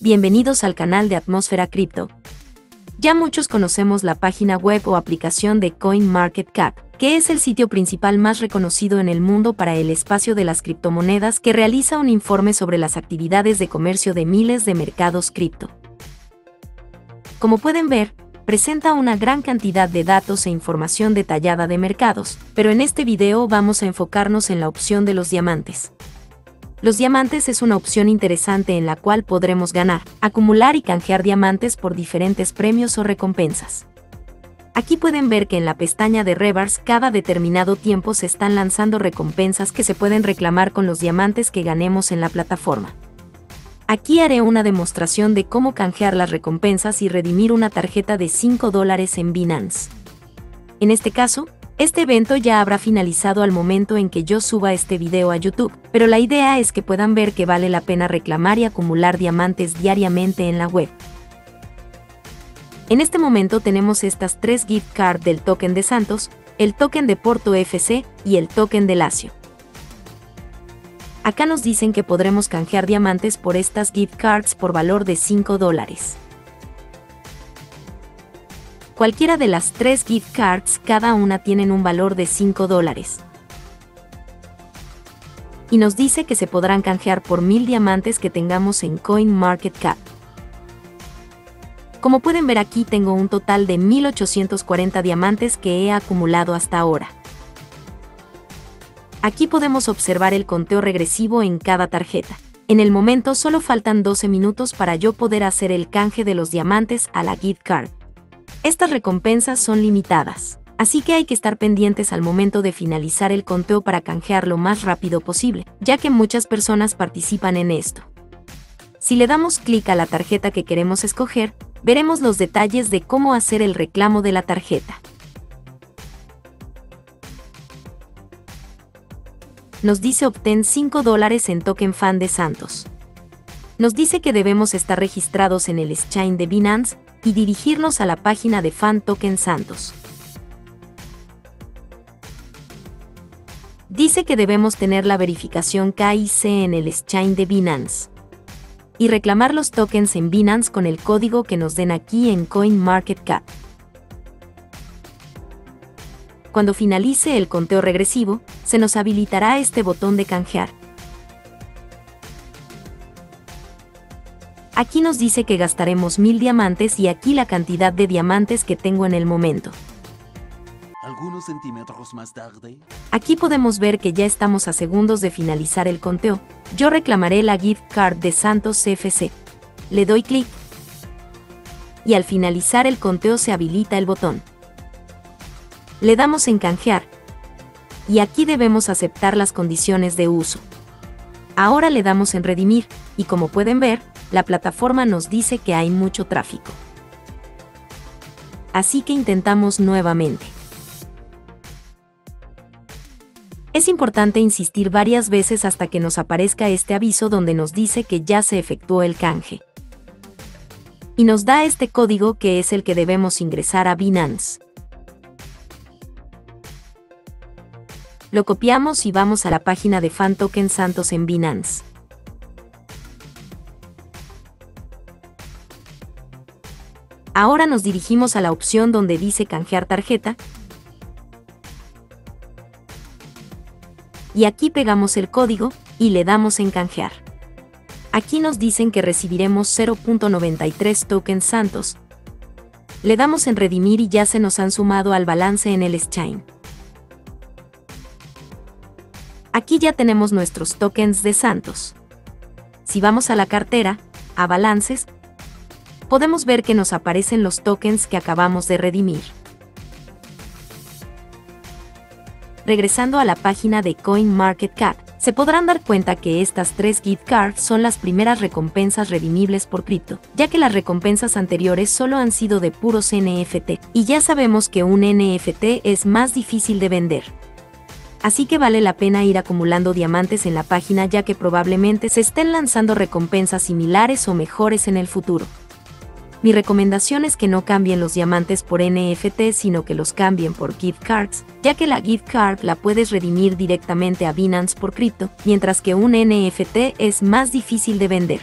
Bienvenidos al canal de Atmósfera Cripto. Ya muchos conocemos la página web o aplicación de CoinMarketCap, que es el sitio principal más reconocido en el mundo para el espacio de las criptomonedas que realiza un informe sobre las actividades de comercio de miles de mercados cripto. Como pueden ver, presenta una gran cantidad de datos e información detallada de mercados, pero en este video vamos a enfocarnos en la opción de los diamantes. Los diamantes es una opción interesante en la cual podremos ganar, acumular y canjear diamantes por diferentes premios o recompensas. Aquí pueden ver que en la pestaña de Revars cada determinado tiempo se están lanzando recompensas que se pueden reclamar con los diamantes que ganemos en la plataforma. Aquí haré una demostración de cómo canjear las recompensas y redimir una tarjeta de 5 dólares en Binance. En este caso, este evento ya habrá finalizado al momento en que yo suba este video a YouTube, pero la idea es que puedan ver que vale la pena reclamar y acumular diamantes diariamente en la web. En este momento tenemos estas tres gift cards del token de Santos, el token de Porto FC y el token de Lazio. Acá nos dicen que podremos canjear diamantes por estas gift cards por valor de 5 dólares. Cualquiera de las tres gift cards, cada una tienen un valor de 5 dólares. Y nos dice que se podrán canjear por mil diamantes que tengamos en CoinMarketCap. Como pueden ver aquí tengo un total de 1840 diamantes que he acumulado hasta ahora. Aquí podemos observar el conteo regresivo en cada tarjeta. En el momento solo faltan 12 minutos para yo poder hacer el canje de los diamantes a la gift card. Estas recompensas son limitadas, así que hay que estar pendientes al momento de finalizar el conteo para canjear lo más rápido posible, ya que muchas personas participan en esto. Si le damos clic a la tarjeta que queremos escoger, veremos los detalles de cómo hacer el reclamo de la tarjeta. Nos dice obtén 5 dólares en token fan de Santos. Nos dice que debemos estar registrados en el exchange de Binance y dirigirnos a la página de Fan Token Santos. Dice que debemos tener la verificación KIC en el exchange de Binance y reclamar los tokens en Binance con el código que nos den aquí en CoinMarketCap. Cuando finalice el conteo regresivo, se nos habilitará este botón de canjear. Aquí nos dice que gastaremos mil diamantes y aquí la cantidad de diamantes que tengo en el momento. Algunos centímetros más tarde. Aquí podemos ver que ya estamos a segundos de finalizar el conteo. Yo reclamaré la gift card de Santos CFC. Le doy clic. Y al finalizar el conteo se habilita el botón. Le damos en canjear. Y aquí debemos aceptar las condiciones de uso. Ahora le damos en redimir, y como pueden ver, la plataforma nos dice que hay mucho tráfico. Así que intentamos nuevamente. Es importante insistir varias veces hasta que nos aparezca este aviso donde nos dice que ya se efectuó el canje. Y nos da este código que es el que debemos ingresar a Binance. Lo copiamos y vamos a la página de Fan Token Santos en Binance. Ahora nos dirigimos a la opción donde dice canjear tarjeta. Y aquí pegamos el código y le damos en canjear. Aquí nos dicen que recibiremos 0.93 tokens santos. Le damos en redimir y ya se nos han sumado al balance en el exchange. Aquí ya tenemos nuestros tokens de santos. Si vamos a la cartera, a balances, podemos ver que nos aparecen los tokens que acabamos de redimir. Regresando a la página de CoinMarketCap, se podrán dar cuenta que estas tres gift cards son las primeras recompensas redimibles por cripto, ya que las recompensas anteriores solo han sido de puros NFT, y ya sabemos que un NFT es más difícil de vender. Así que vale la pena ir acumulando diamantes en la página ya que probablemente se estén lanzando recompensas similares o mejores en el futuro. Mi recomendación es que no cambien los diamantes por NFT, sino que los cambien por gift cards, ya que la gift card la puedes redimir directamente a Binance por cripto, mientras que un NFT es más difícil de vender.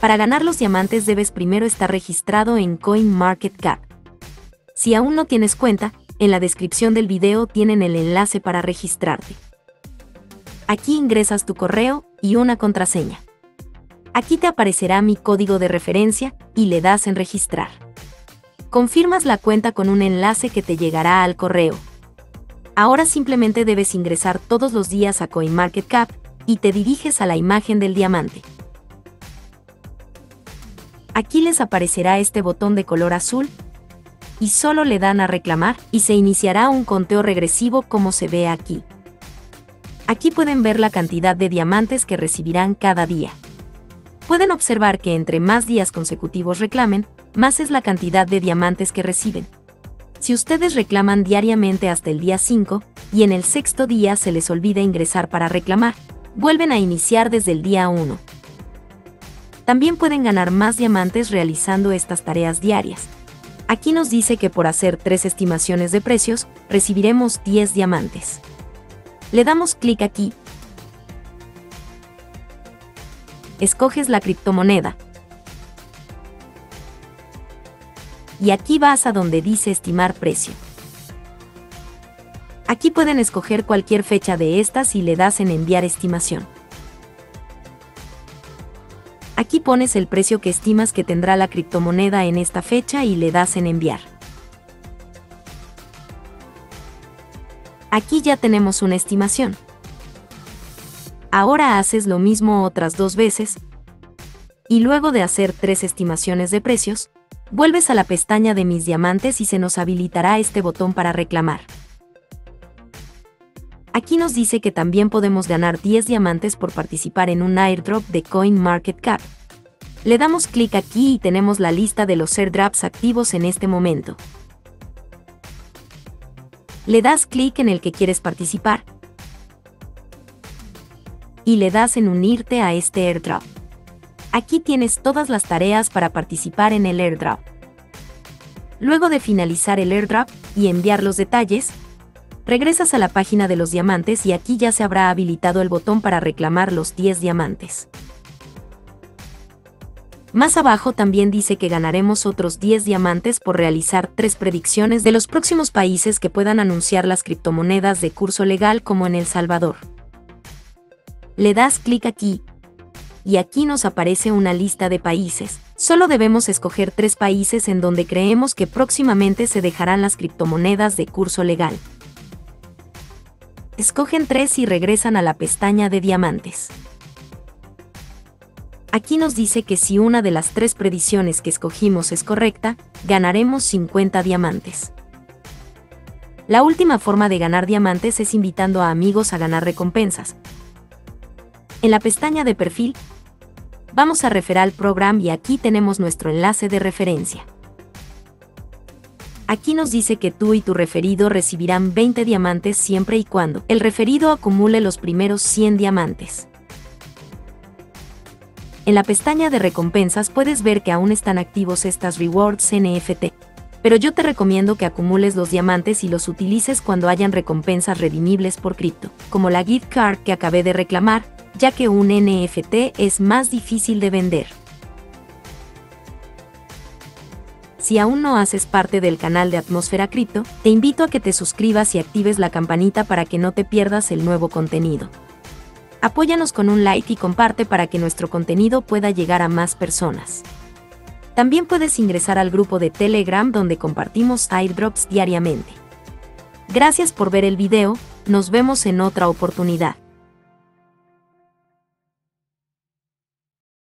Para ganar los diamantes debes primero estar registrado en CoinMarketCap. Si aún no tienes cuenta, en la descripción del video tienen el enlace para registrarte. Aquí ingresas tu correo y una contraseña. Aquí te aparecerá mi código de referencia y le das en registrar. Confirmas la cuenta con un enlace que te llegará al correo. Ahora simplemente debes ingresar todos los días a CoinMarketCap y te diriges a la imagen del diamante. Aquí les aparecerá este botón de color azul y solo le dan a reclamar y se iniciará un conteo regresivo como se ve aquí. Aquí pueden ver la cantidad de diamantes que recibirán cada día. Pueden observar que entre más días consecutivos reclamen, más es la cantidad de diamantes que reciben. Si ustedes reclaman diariamente hasta el día 5, y en el sexto día se les olvida ingresar para reclamar, vuelven a iniciar desde el día 1. También pueden ganar más diamantes realizando estas tareas diarias. Aquí nos dice que por hacer tres estimaciones de precios, recibiremos 10 diamantes. Le damos clic aquí. Escoges la criptomoneda. Y aquí vas a donde dice estimar precio. Aquí pueden escoger cualquier fecha de estas y le das en enviar estimación. Aquí pones el precio que estimas que tendrá la criptomoneda en esta fecha y le das en enviar. Aquí ya tenemos una estimación. Ahora haces lo mismo otras dos veces, y luego de hacer tres estimaciones de precios, vuelves a la pestaña de mis diamantes y se nos habilitará este botón para reclamar. Aquí nos dice que también podemos ganar 10 diamantes por participar en un airdrop de CoinMarketCap. Le damos clic aquí y tenemos la lista de los airdrops activos en este momento. Le das clic en el que quieres participar y le das en unirte a este airdrop. Aquí tienes todas las tareas para participar en el airdrop. Luego de finalizar el airdrop y enviar los detalles, regresas a la página de los diamantes y aquí ya se habrá habilitado el botón para reclamar los 10 diamantes. Más abajo también dice que ganaremos otros 10 diamantes por realizar tres predicciones de los próximos países que puedan anunciar las criptomonedas de curso legal como en El Salvador. Le das clic aquí, y aquí nos aparece una lista de países. Solo debemos escoger tres países en donde creemos que próximamente se dejarán las criptomonedas de curso legal. Escogen tres y regresan a la pestaña de diamantes. Aquí nos dice que si una de las tres predicciones que escogimos es correcta, ganaremos 50 diamantes. La última forma de ganar diamantes es invitando a amigos a ganar recompensas. En la pestaña de perfil, vamos a Referral Program y aquí tenemos nuestro enlace de referencia. Aquí nos dice que tú y tu referido recibirán 20 diamantes siempre y cuando el referido acumule los primeros 100 diamantes. En la pestaña de recompensas puedes ver que aún están activos estas rewards NFT, pero yo te recomiendo que acumules los diamantes y los utilices cuando hayan recompensas redimibles por cripto, como la gift card que acabé de reclamar, ya que un NFT es más difícil de vender. Si aún no haces parte del canal de Atmósfera Cripto, te invito a que te suscribas y actives la campanita para que no te pierdas el nuevo contenido. Apóyanos con un like y comparte para que nuestro contenido pueda llegar a más personas. También puedes ingresar al grupo de Telegram donde compartimos airdrops diariamente. Gracias por ver el video, nos vemos en otra oportunidad.